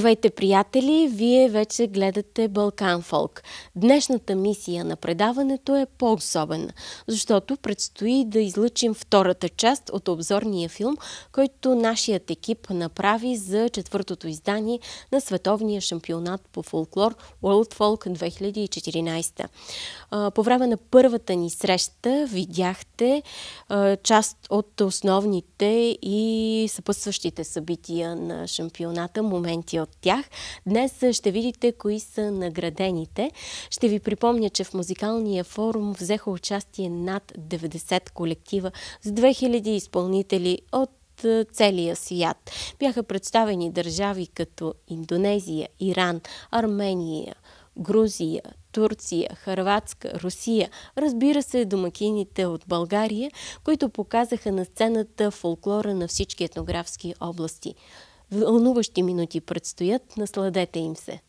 Здравейте, приятели! Вие вече гледате Балкан Фолк. Днешната мисия на предаването е по-особена, защото предстои да излъчим втората част от обзорния филм, който нашият екип направи за четвъртото издание на световния шампионат по фолклор World Folk 2014. По време на първата ни среща видяхте част от основните и съпътстващите събития на шампионата, моменти от тях. Днес ще видите кои са наградените. Ще ви припомня, че в музикалния форум взеха участие над 90 колектива с 2000 изпълнители от целия свят. Бяха представени държави като Индонезия, Иран, Армения, Грузия, Турция, Харватска, Русия, разбира се домакините от България, които показаха на сцената фолклора на всички етнографски области. Вълнуващи минути предстоят, насладете им се!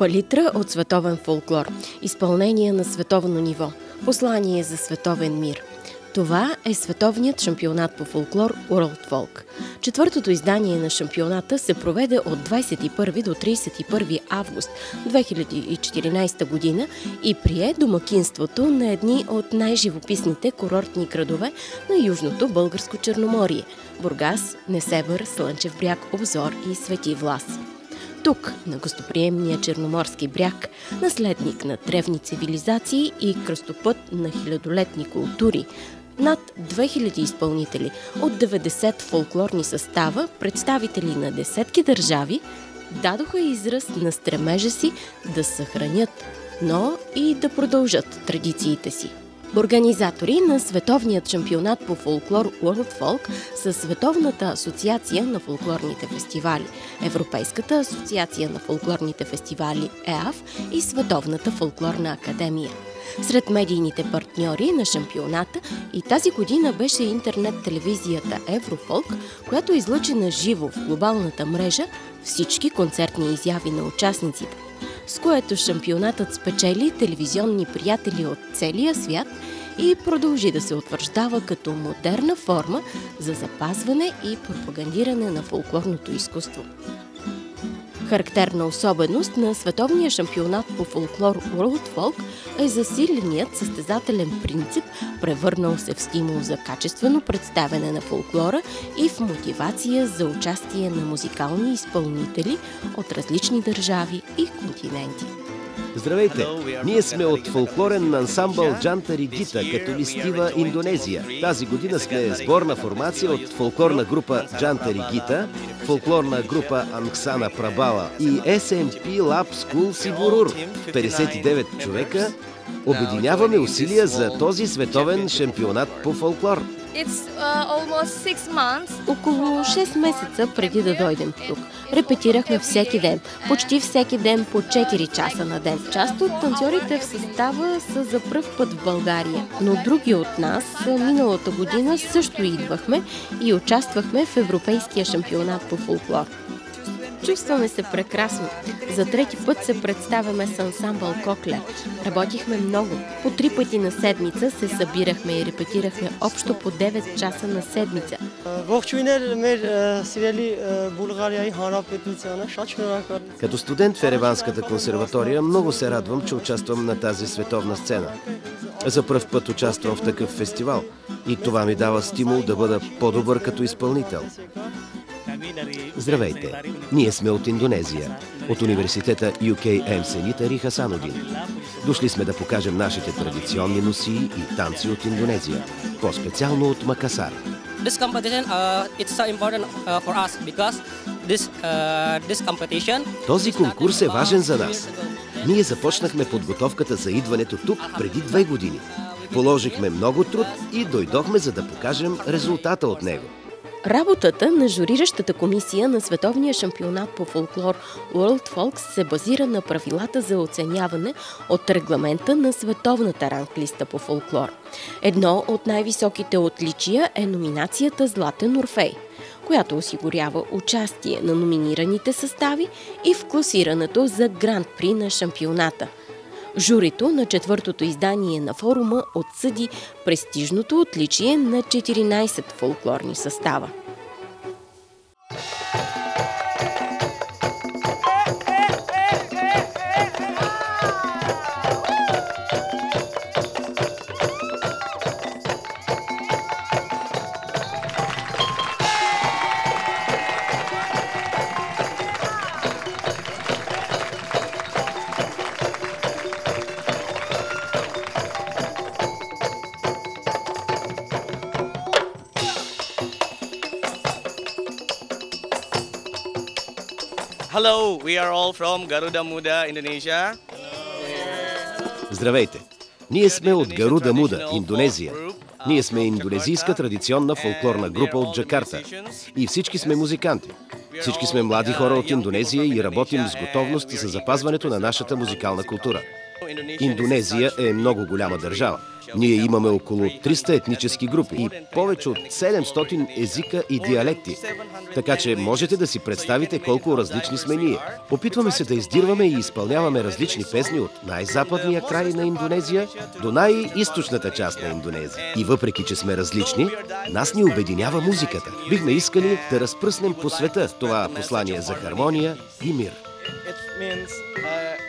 Палитра от световен фолклор. Изпълнение на световно ниво. Послание за световен мир. Това е световният шампионат по фолклор World Folk. Четвъртото издание на шампионата се проведе от 21 до 31 август 2014 година и прие домакинството на едни от най-живописните курортни градове на Южното българско Черноморие – Бургас, Несебър, Слънчев бряг, Обзор и Свети Влас. Тук, на гостоприемния Черноморски бряг, наследник на древни цивилизации и кръстопът на хилядолетни култури, над 2000 изпълнители от 90 фолклорни състава, представители на десетки държави, дадоха израз на стремежа си да съхранят, но и да продължат традициите си. Организатори на Световният шампионат по фолклор World Folk са Световната асоциация на фолклорните фестивали, Европейската асоциация на фолклорните фестивали ЕАФ и Световната фолклорна академия. Сред медийните партньори на шампионата и тази година беше интернет телевизията Еврофолк, която излъчи на живо в глобалната мрежа всички концертни изяви на участниците – с което шампионатът спечели телевизионни приятели от целия свят и продължи да се утвърждава като модерна форма за запазване и пропагандиране на фолклорното изкуство. Характерна особеност на световния шампионат по фолклор World Folk е засиленият състезателен принцип, превърнал се в стимул за качествено представяне на фолклора и в мотивация за участие на музикални изпълнители от различни държави и континенти. Здравейте! Ние сме от фолклорен ансамбъл Джанта Ригита, като листива Индонезия. Тази година сме сборна формация от фолклорна група Джанта Ригита, фолклорна група Анксана Прабала и SMP Lab School Сибурур. 59 човека обединяваме усилия за този световен шампионат по фолклор. Uh, Около 6 месеца преди да дойдем тук. Репетирахме всеки ден, почти всеки ден по 4 часа на ден. Част от танцорите в състава са за пръв път в България, но други от нас миналата година също идвахме и участвахме в Европейския шампионат по фолклор. Чувстваме се прекрасно. За трети път се представяме с ансамбъл Коклер. Работихме много. По три пъти на седмица се събирахме и репетирахме общо по 9 часа на седмица. Като студент в Ереванската консерватория много се радвам, че участвам на тази световна сцена. За първ път участвам в такъв фестивал и това ми дава стимул да бъда по-добър като изпълнител. Здравейте! Ние сме от Индонезия, от университета UKM Сенита Риха Санодин. Дошли сме да покажем нашите традиционни носии и танци от Индонезия, по-специално от Макасар. This competition, uh, it's so important uh, for us because this, uh, this competition... Този конкурс е важен за нас. Ние започнахме подготовката за идването тук преди две години. Положихме много труд и дойдохме за да покажем резултата от него. Работата на журиращата комисия на Световния шампионат по фолклор World Folks се базира на правилата за оценяване от регламента на световната ранглиста по фолклор. Едно от най-високите отличия е номинацията Златен Орфей, която осигурява участие на номинираните състави и в класирането за Гранд-при на шампионата – Журито на четвъртото издание на форума отсъди престижното отличие на 14 фолклорни състава. We are all from Garuda Muda, Indonesia. Здравейте! Ние сме от Гаруда Муда, Индонезия. Ние сме индонезийска традиционна фолклорна група от Джакарта. И всички сме музиканти. Всички сме млади хора от Индонезия и работим с готовност за запазването на нашата музикална култура. Индонезия е много голяма държава. Ние имаме около 300 етнически групи и повече от 700 езика и диалекти. Така че можете да си представите колко различни сме ние. Опитваме се да издирваме и изпълняваме различни песни от най-западния край на Индонезия до най-источната част на Индонезия. И въпреки, че сме различни, нас ни обединява музиката. Бихме искали да разпръснем по света това послание за хармония и мир.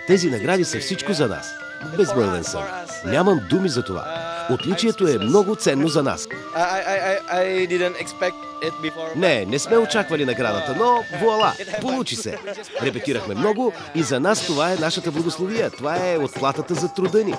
Тези награди са всичко за нас. Безмълвен съм. Нямам думи за това. Отличието е много ценно за нас. Не, не сме очаквали наградата, но вуала, получи се. Репетирахме много и за нас това е нашата благословия. Това е отплатата за труда ни.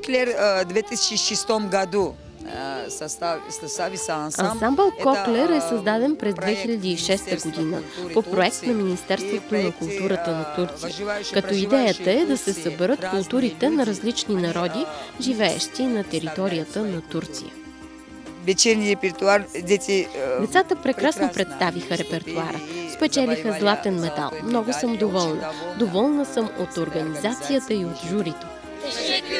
Kökler э, 2006 году са ансамбъл. Ансамбъл Это, Коклер е създаден през проект 2006 година по проект на Министерството на културата на Турция, като идеята е да се съберат културите на различни народи, живеещи на територията на Турция. Вечерни репертуар, дети... Децата прекрасно представиха репертуара. Спечелиха златен медал. премиер Много съм доволна. доволна съм от организацията и от журито. na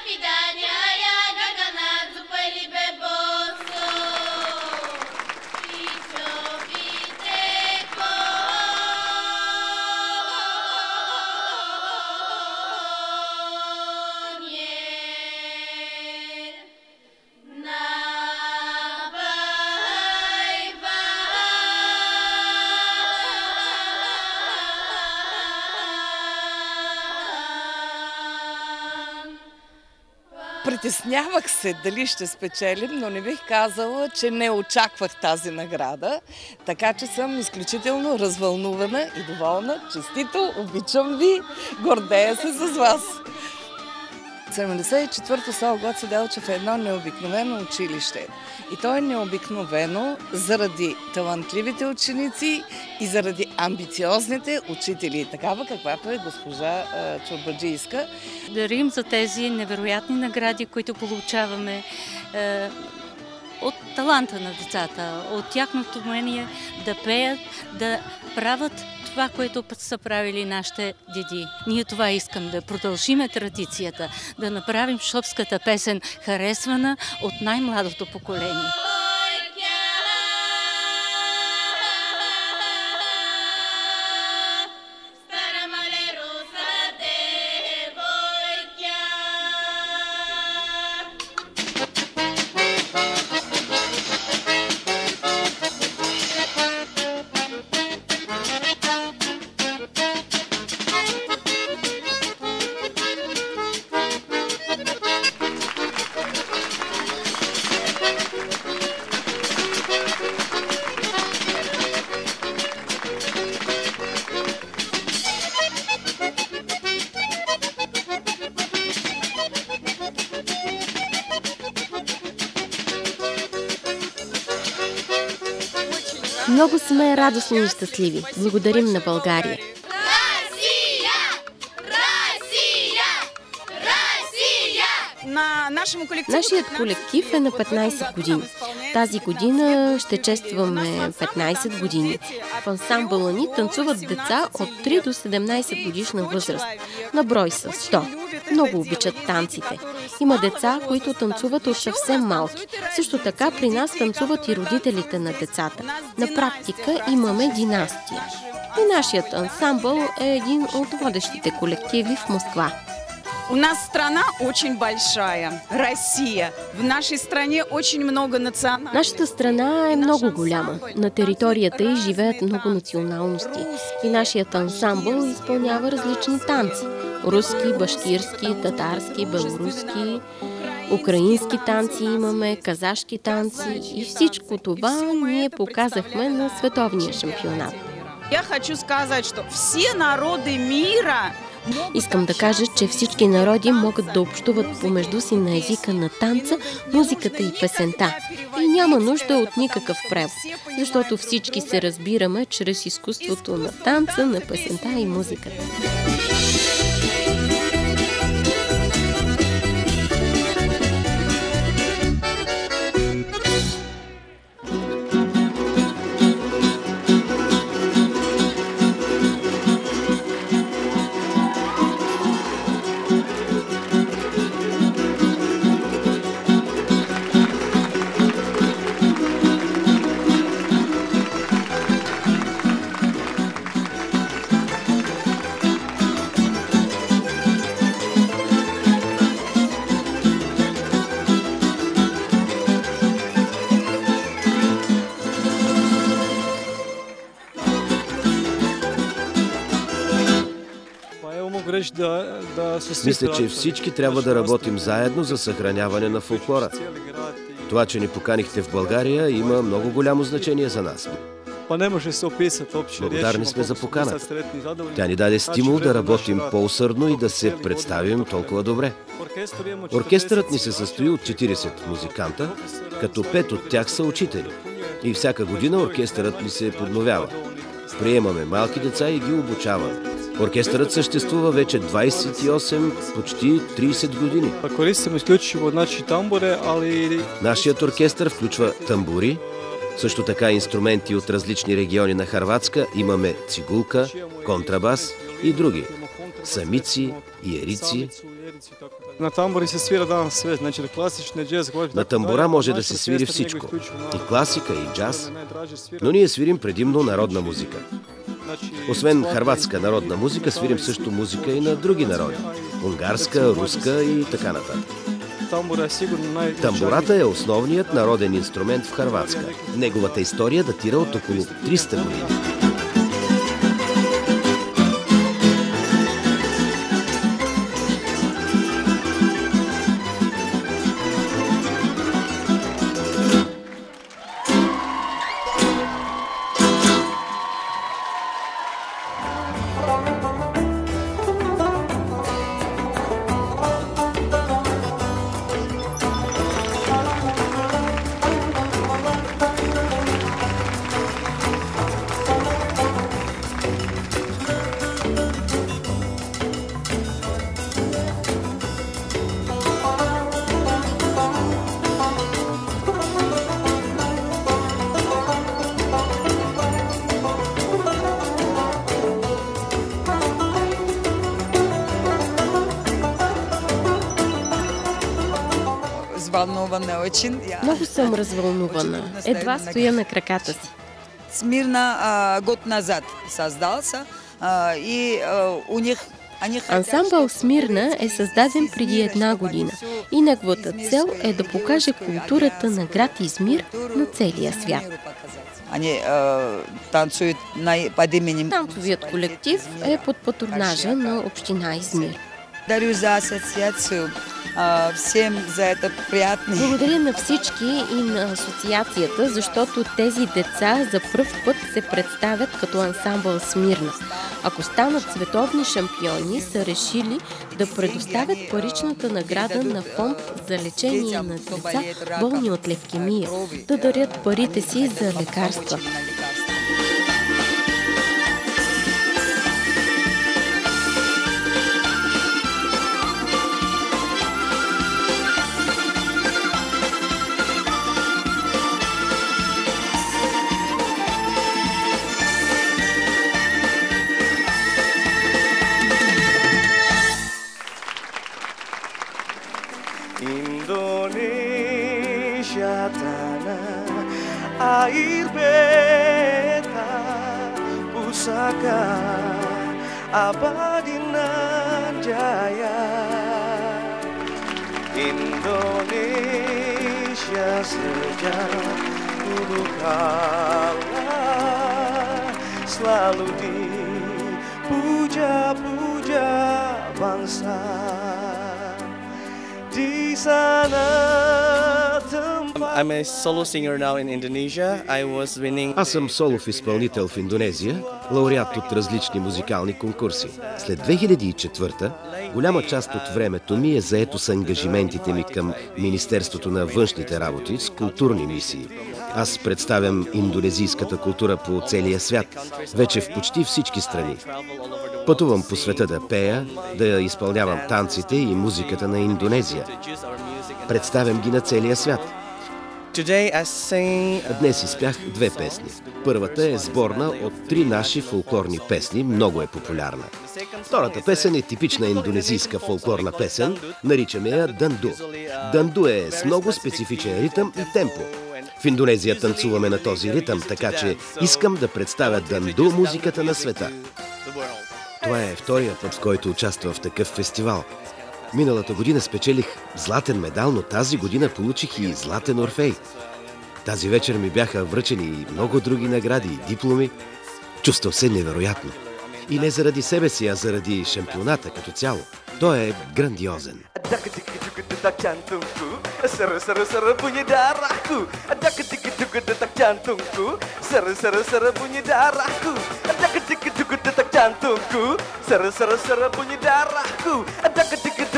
Happy Daniel! Притеснявах се дали ще спечелим, но не бих казала, че не очаквах тази награда. Така че съм изключително развълнувана и доволна. Честито, обичам ви, гордея се с вас. 74-то село Гоце Делчев е едно необикновено училище. И то е необикновено заради талантливите ученици и заради амбициозните учители, такава каквато е госпожа Чорбаджийска. Дарим за тези невероятни награди, които получаваме от таланта на децата, от тяхното умение да пеят, да правят това, което са правили нашите деди. Ние това искам да продължиме традицията, да направим шопската песен харесвана от най-младото поколение. Радостни и щастливи. Благодарим на България. Нашият колектив е на 15 години. Тази година ще честваме 15 години. В ансамбъла ни танцуват деца от 3 до 17 годишна възраст. На брой са 100. Много обичат танците. Има деца, които танцуват от съвсем малки. Също така при нас танцуват и родителите на децата. На практика имаме династия. И нашият ансамбъл е един от водещите колективи в Москва. У нас страна очень большая, Россия. В нашей стране очень много националностей. Нашата страна е много голяма. На територията й живеят много националности. И нашият ансамбъл изпълнява различни танци. Руски, башкирски, татарски, белоруски, украински танци имаме, казашки танци и всичко това ние показахме на световния шампионат. Я хочу сказать, что все народы мира Искам да кажа, че всички народи могат да общуват помежду си на езика на танца, музиката и песента. И няма нужда от никакъв превод, защото всички се разбираме чрез изкуството на танца, на песента и музиката. Мисля, че всички трябва да работим заедно за съхраняване на фолклора. Това, че ни поканихте в България, има много голямо значение за нас. Благодарни сме за поканата. Тя ни даде стимул да работим по-усърдно и да се представим толкова добре. Оркестърът ни се състои от 40 музиканта, като пет от тях са учители. И всяка година оркестърът ни се подновява. Приемаме малки деца и ги обучаваме. Оркестърът съществува вече 28, почти 30 години. Користим изключително значи тамбуре, али... Нашият оркестър включва тамбури, също така инструменти от различни региони на Харватска. Имаме цигулка, контрабас и други. Самици, иерици. На тамбури се свира данас свет, значи класична джаз. На тамбура може да се свири всичко. И класика, и джаз. Но ние свирим предимно народна музика. Освен харватска народна музика, свирим също музика и на други народи. Унгарска, руска и така нататък. Тамбурата е основният народен инструмент в Харватска. Неговата история датира от около 300 години. Развълнувана. Едва стоя на краката си. Смирна а, год назад создался, а, и а, у них Ансамбъл Смирна е създаден преди една година и неговата цел е да покаже културата на град Измир на целия свят. Они э, танцуют на, под именем... Танцовият колектив е под патронажа на община Измир. Дарю за ассоциацию а, всем за это приятный Благодаря на всички и на асоциацията, защото тези деца за пръв път се представят като ансамбъл Смирна. Ако станат световни шампиони, са решили да предоставят паричната награда на фонд за лечение на деца, болни от левкемия, да дарят парите си за лекарства. abadi nan jaya Indonesia sejak dulu kala selalu dipuja-puja bangsa di sana tempat I'm a solo singer now in Indonesia. I was winning. Аз съм солов изпълнител в Индонезия, Лауреат от различни музикални конкурси. След 2004 голяма част от времето ми е заето с ангажиментите ми към Министерството на външните работи с културни мисии. Аз представям индонезийската култура по целия свят, вече в почти всички страни. Пътувам по света да пея, да изпълнявам танците и музиката на Индонезия. Представям ги на целия свят. Днес изпях две песни. Първата е сборна от три наши фолклорни песни, много е популярна. Втората песен е типична индонезийска фолклорна песен, наричаме я Данду. Данду е с много специфичен ритъм и темпо. В Индонезия танцуваме на този ритъм, така че искам да представя Данду музиката на света. Това е втория път, в който участвам в такъв фестивал. Миналата година спечелих златен медал, но тази година получих и златен орфей. Тази вечер ми бяха връчени и много други награди и дипломи. Чувствам се невероятно. И не заради себе си, а заради шампионата като цяло. Той е грандиозен. Seru-seru-seru bunyi darahku Ada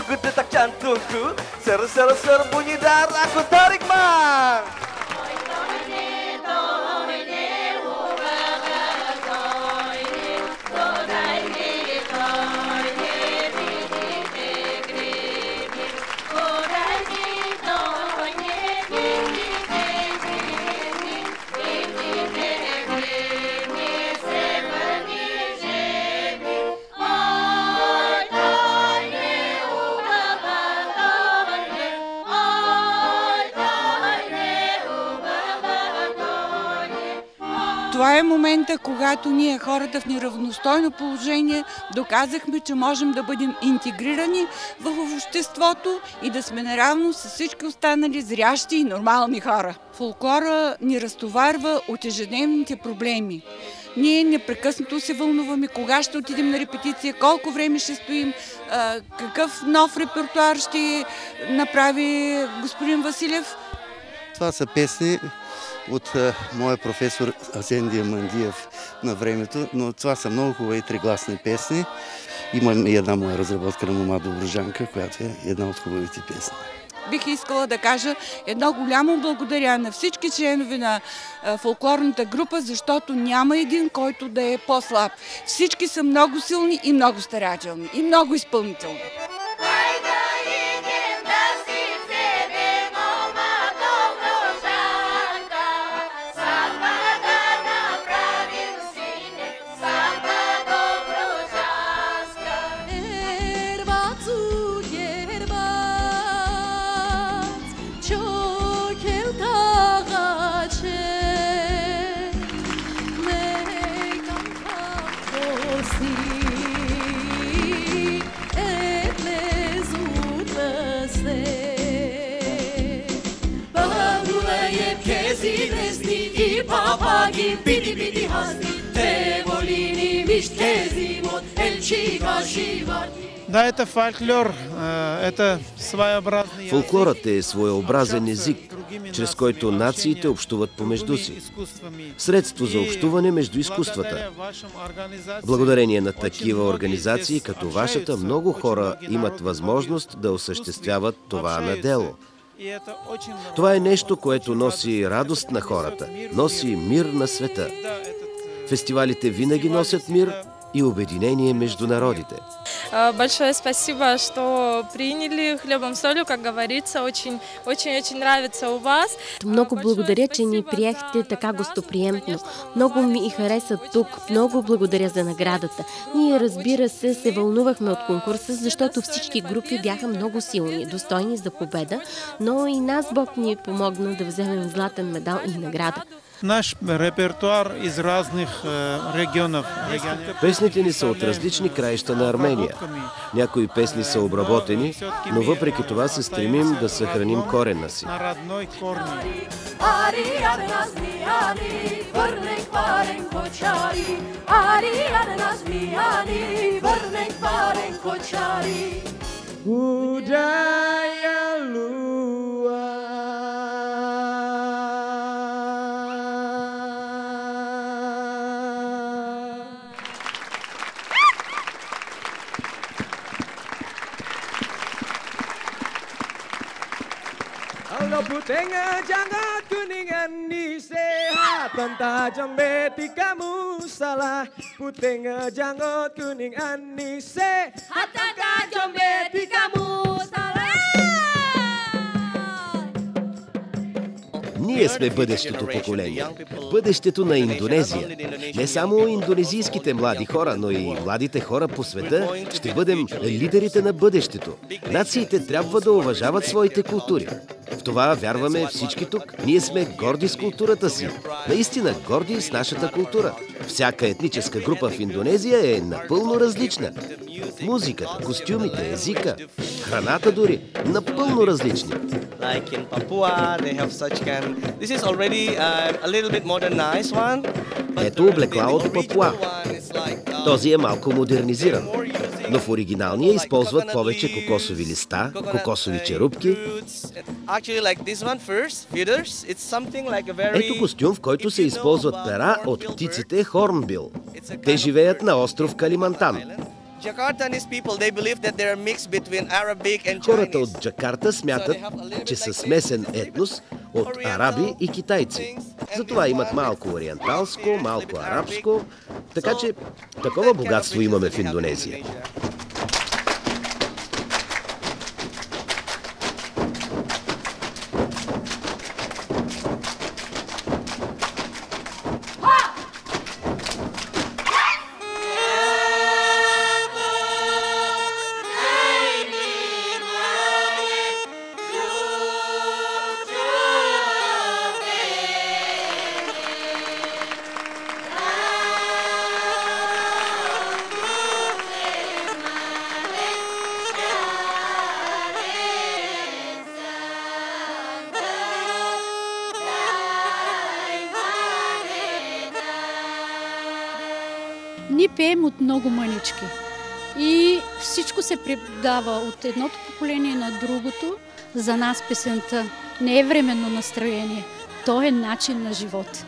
degup detak jantungku. Seru-seru seru bunyi darahku tarik mang. Момента, когато ние, хората в неравностойно положение, доказахме, че можем да бъдем интегрирани в обществото и да сме наравно с всички останали зрящи и нормални хора. Фолклора ни разтоварва от ежедневните проблеми. Ние непрекъснато се вълнуваме кога ще отидем на репетиция, колко време ще стоим, какъв нов репертуар ще направи господин Василев. Това са песни от а, моя професор Асен Диамандиев на времето, но това са много хубави тригласни песни. Имам и една моя разработка на Мома Доброжанка, която е една от хубавите песни. Бих искала да кажа едно голямо благодаря на всички членове на а, фолклорната група, защото няма един, който да е по-слаб. Всички са много силни и много старателни и много изпълнителни. Erbațu, Да, это фольклор, э, это своеобразный Фолклорът е своеобразен език, чрез който нациите общуват помежду си. Средство за общуване между изкуствата. Благодарение на такива организации, като вашата, много хора имат възможност да осъществяват това на дело. Това е нещо, което носи радост на хората, носи мир на света. Фестивалите винаги носят мир и обединение между народите. Большое спасибо, что приняли хлебом солью, как говорится. Очень, очень, очень нравится у вас. Много благодаря, че ни приехте така гостоприемно. Много ми и хареса тук. Много благодаря за наградата. Ние, разбира се, се вълнувахме от конкурса, защото всички групи бяха много силни, достойни за победа, но и нас Бог ни помогна да вземем златен медал и награда. Наш репертуар из разных э, регионов. Песните ни са от различни краища на Армения. Някои песни са обработени, но въпреки това се стремим да съхраним корена си. На родной putengah jangan kuningan ni sehat Tajam beti kamu salah Putengah jangan kuningan ni sehat Tajam beti kamu salah Ние сме бъдещето поколение. Бъдещето на Индонезия. Не само индонезийските млади хора, но и младите хора по света ще бъдем лидерите на бъдещето. Нациите трябва да уважават своите култури. В това вярваме всички тук. Ние сме горди с културата си. Наистина горди с нашата култура. Всяка етническа група в Индонезия е напълно различна. Музиката, костюмите, езика, храната дори. Напълно различни. Like in Papua, they have such kind. This is already uh, a little bit modernized one. Ето облекла от Папуа. Този е малко модернизиран. Но в оригиналния използват повече кокосови листа, кокосови черупки. Ето костюм, в който се използват пера от птиците хорнбил. Те живеят на остров Калимантан. Хората от Джакарта смятат, че са смесен етнос от араби и китайци. Затова имат малко ориенталско, малко арабско, така че такова богатство имаме в Индонезия. Мънички. И всичко се предава от едното поколение на другото. За нас песента не е временно настроение. То е начин на живот.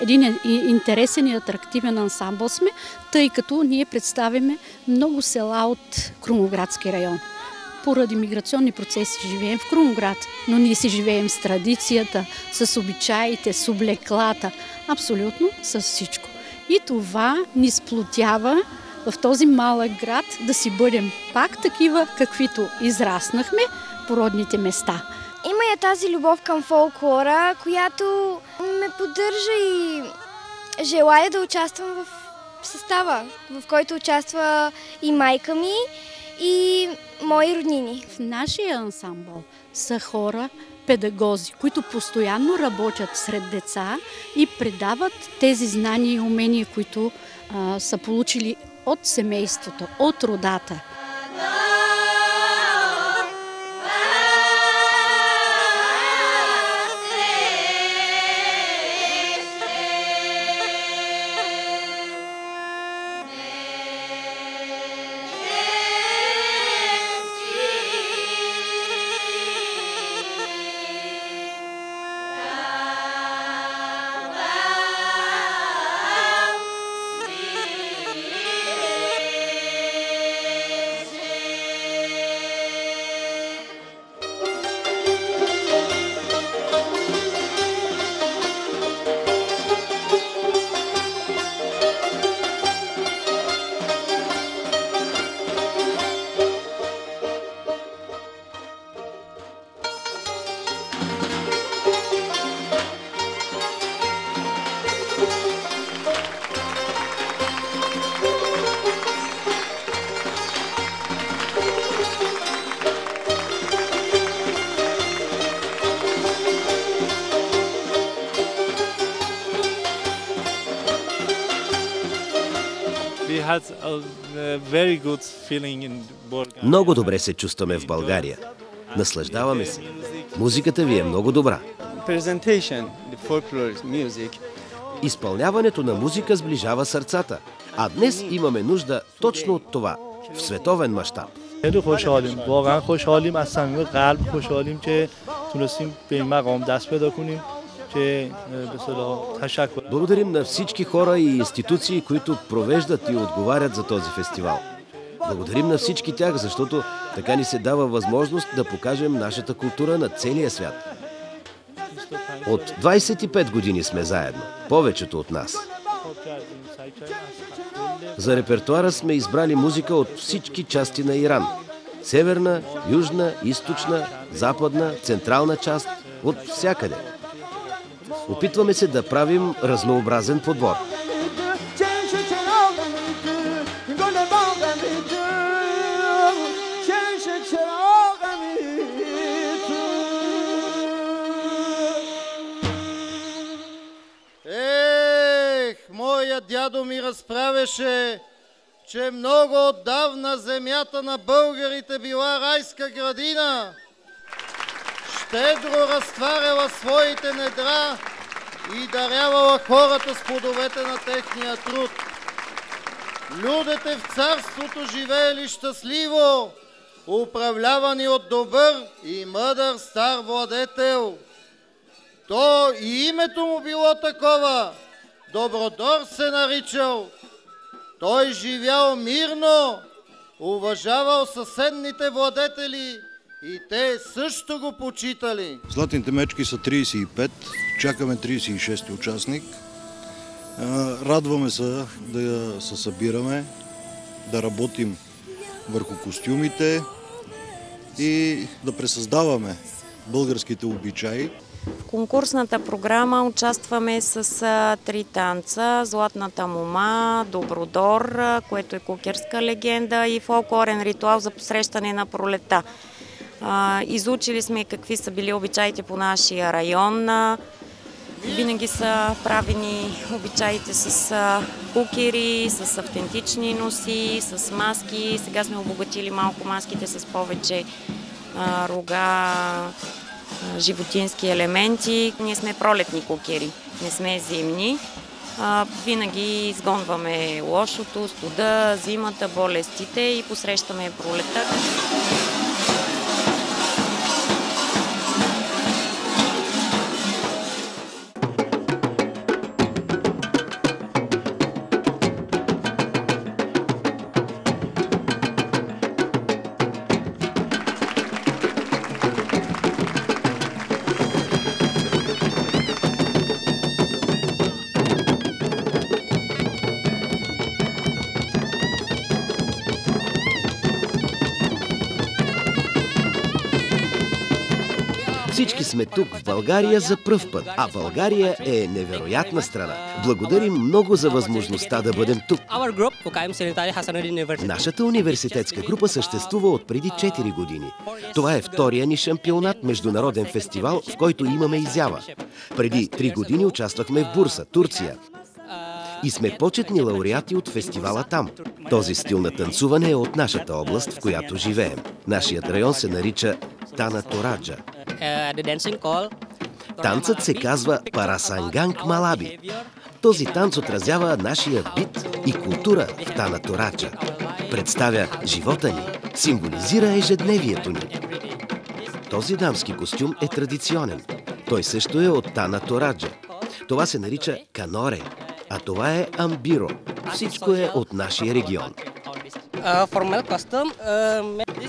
Един е- интересен и атрактивен ансамбъл сме, тъй като ние представяме много села от Крумоградски район. Поради миграционни процеси живеем в Крумоград, но ние си живеем с традицията, с обичаите, с облеклата, абсолютно с всичко. И това ни сплотява в този малък град да си бъдем пак такива, каквито израснахме по родните места. Има я тази любов към фолклора, която ме поддържа и желая да участвам в състава, в който участва и майка ми, и мои роднини. В нашия ансамбъл са хора, педагози, които постоянно работят сред деца и предават тези знания и умения, които а, са получили от семейството, от родата. Много добре се чувстваме в България. Наслаждаваме се. Музиката ви е много добра. Presentation, the folklore music. Изпълняването на музика сближава сърцата. А днес имаме нужда точно от това в световен мащаб. خیلی خوشحالیم واقعا خوشحالیم از صمیم قلب خوشحالیم که تونستیم به این مقام دست پیدا کنیم че Благодарим на всички хора и институции, които провеждат и отговарят за този фестивал. Благодарим на всички тях, защото така ни се дава възможност да покажем нашата култура на целия свят. От 25 години сме заедно, повечето от нас. За репертуара сме избрали музика от всички части на Иран. Северна, южна, източна, западна, централна част, от всякъде – Опитваме се да правим разнообразен подбор. Дядо ми разправяше, че много отдавна земята на българите била райска градина. Щедро разтваряла своите недра и дарявала хората с плодовете на техния труд. Людите в царството живеели щастливо, управлявани от добър и мъдър стар владетел. То и името му било такова. Добродор се наричал. Той живял мирно, уважавал съседните владетели и те също го почитали. Златните мечки са 35, чакаме 36 участник. Радваме се да се събираме, да работим върху костюмите и да пресъздаваме българските обичаи. В конкурсната програма участваме с три танца. Златната мума, Добродор, което е кукерска легенда и фолклорен ритуал за посрещане на пролета. Изучили сме какви са били обичаите по нашия район. Винаги са правени обичаите с кукери, с автентични носи, с маски. Сега сме обогатили малко маските с повече рога, животински елементи. Ние сме пролетни кукери, не сме зимни. Винаги изгонваме лошото, студа, зимата, болестите и посрещаме пролета. Всички сме тук в България за пръв път, а България е невероятна страна. Благодарим много за възможността да бъдем тук. Нашата университетска група съществува от преди 4 години. Това е втория ни шампионат, международен фестивал, в който имаме изява. Преди 3 години участвахме в Бурса, Турция. И сме почетни лауреати от фестивала там. Този стил на танцуване е от нашата област, в която живеем. Нашият район се нарича Тана Тораджа. Танцът се казва Парасанганг Малаби. Този танц отразява нашия бит и култура в Тана Тораджа. Представя живота ни, символизира ежедневието ни. Този дамски костюм е традиционен. Той също е от Тана Тораджа. Това се нарича каноре, а това е амбиро. Всичко е от нашия регион.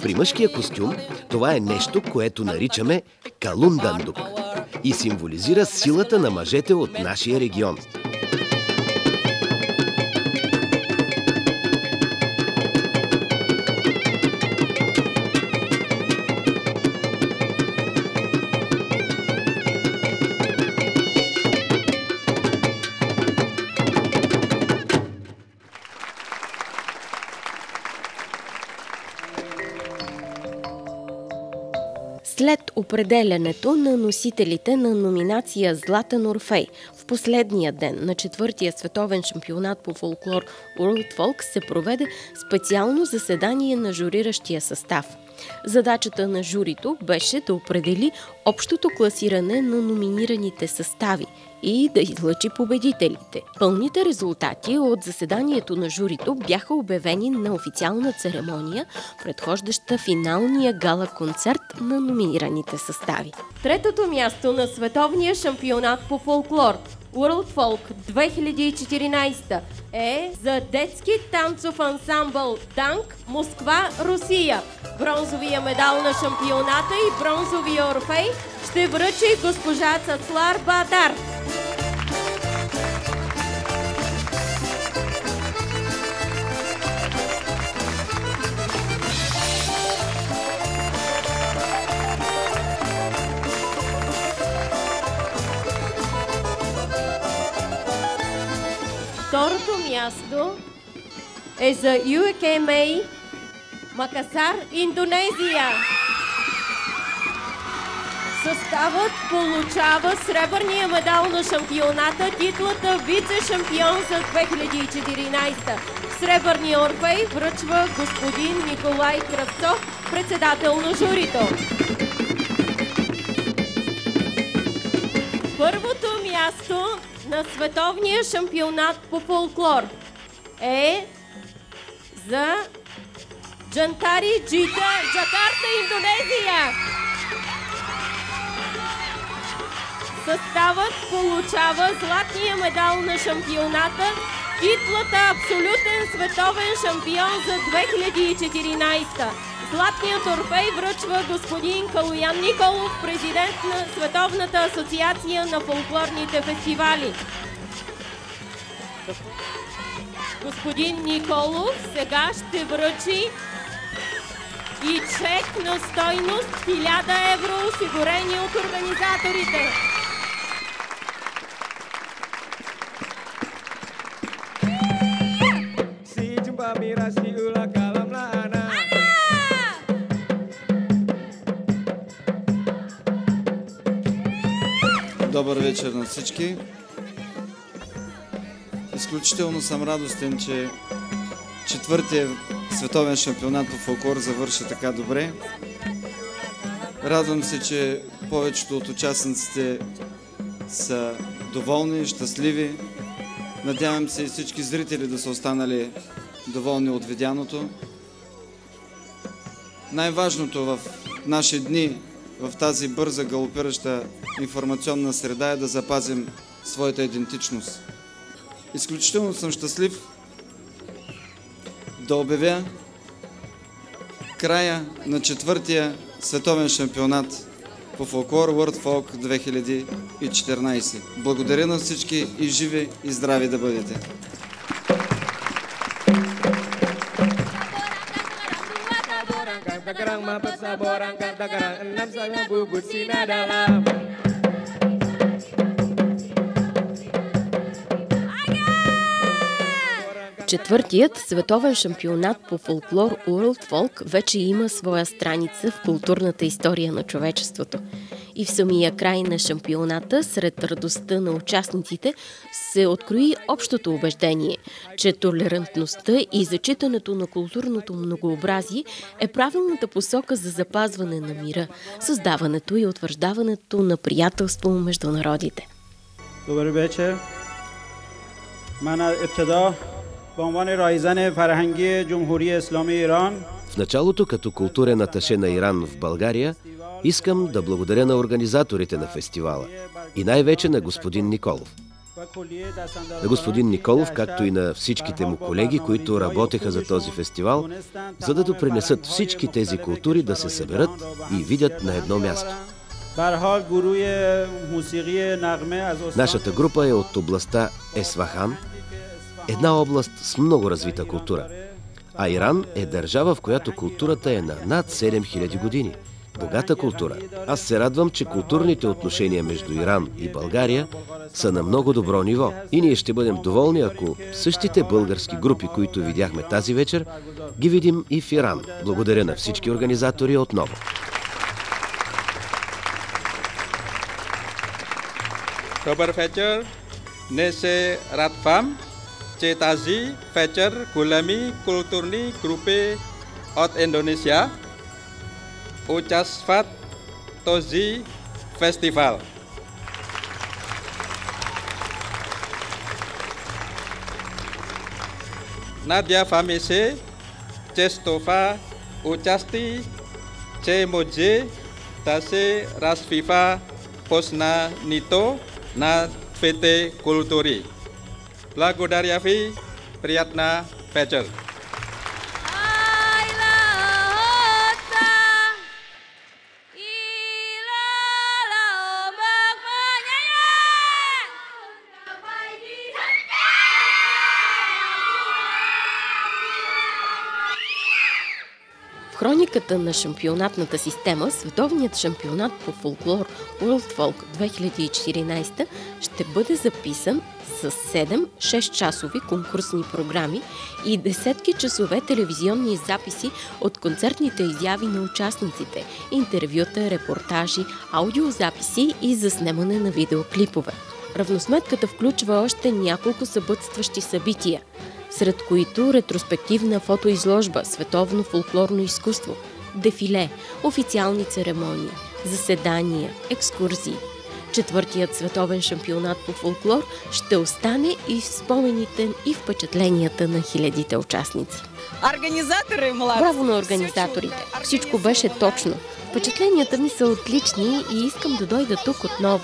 При мъжкия костюм това е нещо, което наричаме калундандук и символизира силата на мъжете от нашия регион. След определянето на носителите на номинация Златен Орфей в последния ден на четвъртия световен шампионат по фолклор World Folk се проведе специално заседание на журиращия състав. Задачата на журито беше да определи общото класиране на номинираните състави и да излъчи победителите. Пълните резултати от заседанието на журито бяха обявени на официална церемония, предхождаща финалния гала концерт на номинираните състави. Третото място на световния шампионат по фолклор World Folk 2014 е за детски танцов ансамбъл Данк Москва, Русия. Бронзовия медал на шампионата и бронзовия орфей ще връчи госпожа Цацлар Бадар. Място е за UKMA Макасар, Индонезия. Съставът получава сребърния медал на шампионата, титлата вице-шампион за 2014. Сребърния орфей връчва господин Николай Кравцов, председател на журито. Първото място на световния шампионат по фолклор е за Джантари Джита, Джакарта, Индонезия. Съставът получава златния медал на шампионата, титлата Абсолютен световен шампион за 2014. Златният орфей връчва господин Калуян Николов, президент на Световната асоциация на фолклорните фестивали. Господин Николов сега ще връчи и чек на стойност 1000 евро, осигурени от организаторите. Miras Добър вечер на всички. Изключително съм радостен, че четвъртия световен шампионат по фолклор завърши така добре. Радвам се, че повечето от участниците са доволни, щастливи. Надявам се и всички зрители да са останали доволни от видяното. Най-важното в наши дни, в тази бърза галопираща информационна среда е да запазим своята идентичност. Изключително съм щастлив да обявя края на четвъртия световен шампионат по фолклор World Folk 2014. Благодаря на всички и живи и здрави да бъдете! Saborang kata kerang enam saya bubut sina Четвъртият световен шампионат по фолклор World Folk вече има своя страница в културната история на човечеството. И в самия край на шампионата, сред радостта на участниците, се открои общото убеждение, че толерантността и зачитането на културното многообразие е правилната посока за запазване на мира, създаването и утвърждаването на приятелство между народите. دوباره вечер. من ابتدا به عنوان رایزن فرهنگی جمهوری اسلامی ایران В началото, като културен аташе на Иран в България, искам да благодаря на организаторите на фестивала и най-вече на господин Николов. На господин Николов, както и на всичките му колеги, които работеха за този фестивал, за да допринесат всички тези култури да се съберат и видят на едно място. به هر حال گروه موسیقی نغمه از استان Нашата група е от областта Есвахан, Една област с много развита култура. А Иран е държава, в която културата е на над 7000 години. Богата култура. Аз се радвам, че културните отношения между Иран и България са на много добро ниво. И ние ще бъдем доволни, ако същите български групи, които видяхме тази вечер, ги видим и в Иран. Благодаря на всички организатори отново. Добър вечер. Днес е рад. Cetazi Fetcher Gulami Kulturni Grupe Out Indonesia Ucasfat Tozi Festival. Nadia Famise Cestova Ucasti Cemoje Tase Rasviva Posna Nito na PT Kulturi. Lagu dari Avi Priyatna Pecel. В хрониката на шампионатната система, световният шампионат по фолклор World Folk 2014 ще бъде записан с 7 6-часови конкурсни програми и десетки часове телевизионни записи от концертните изяви на участниците, интервюта, репортажи, аудиозаписи и заснемане на видеоклипове. Равносметката включва още няколко съпътстващи събития, сред които ретроспективна фотоизложба Световно фолклорно изкуство, дефиле, официални церемонии, заседания, екскурзии. Четвъртият световен шампионат по фолклор ще остане и в спомените и впечатленията на хилядите участници. Организаторы молодцы. Браво на организаторите! Всичко беше точно. Впечатленията ми са отлични и искам да дойда тук отново.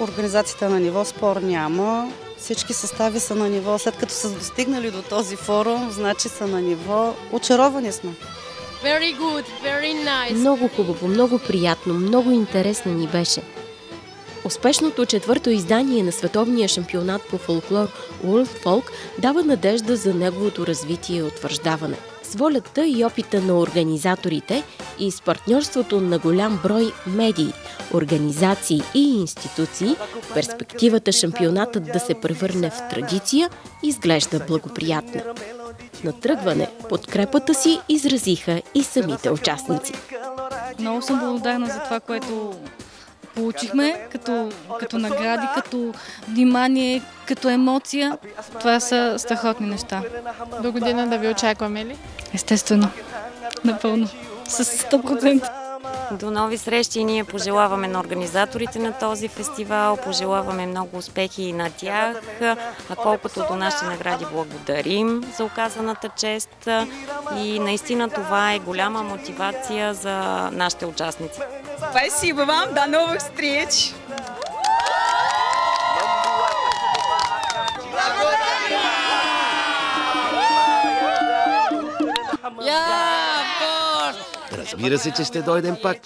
Организацията на ниво спор няма. Всички състави са на ниво. След като са достигнали до този форум, значи са на ниво. Очаровани сме. Very good, very nice. Много хубаво, много приятно, много интересно ни беше. Успешното четвърто издание на световния шампионат по фолклор World Folk дава надежда за неговото развитие и утвърждаване. С волята и опита на организаторите и с партньорството на голям брой медии, организации и институции, перспективата шампионатът да се превърне в традиция изглежда благоприятна. На тръгване подкрепата си изразиха и самите участници. Много съм благодарна за това, което получихме като, като награди, като внимание, като емоция. Това са страхотни неща. До година да ви очакваме ли? Естествено. Напълно. С 100%. До нови срещи ние пожелаваме на организаторите на този фестивал, пожелаваме много успехи и на тях, а колкото до нашите награди благодарим за оказаната чест и наистина това е голяма мотивация за нашите участници. Спасибо вам, до новых встреч! Разбира се, че ще дойдем пак.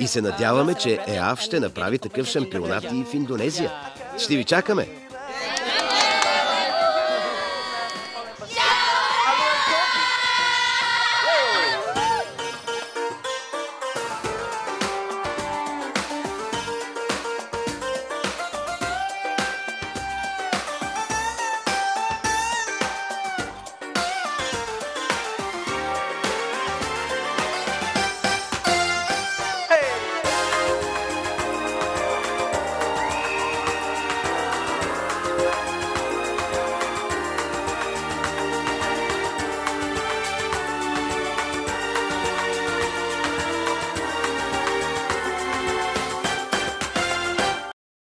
И се надяваме, че ЕАФ ще направи такъв шампионат и в Индонезия. Ще ви чакаме!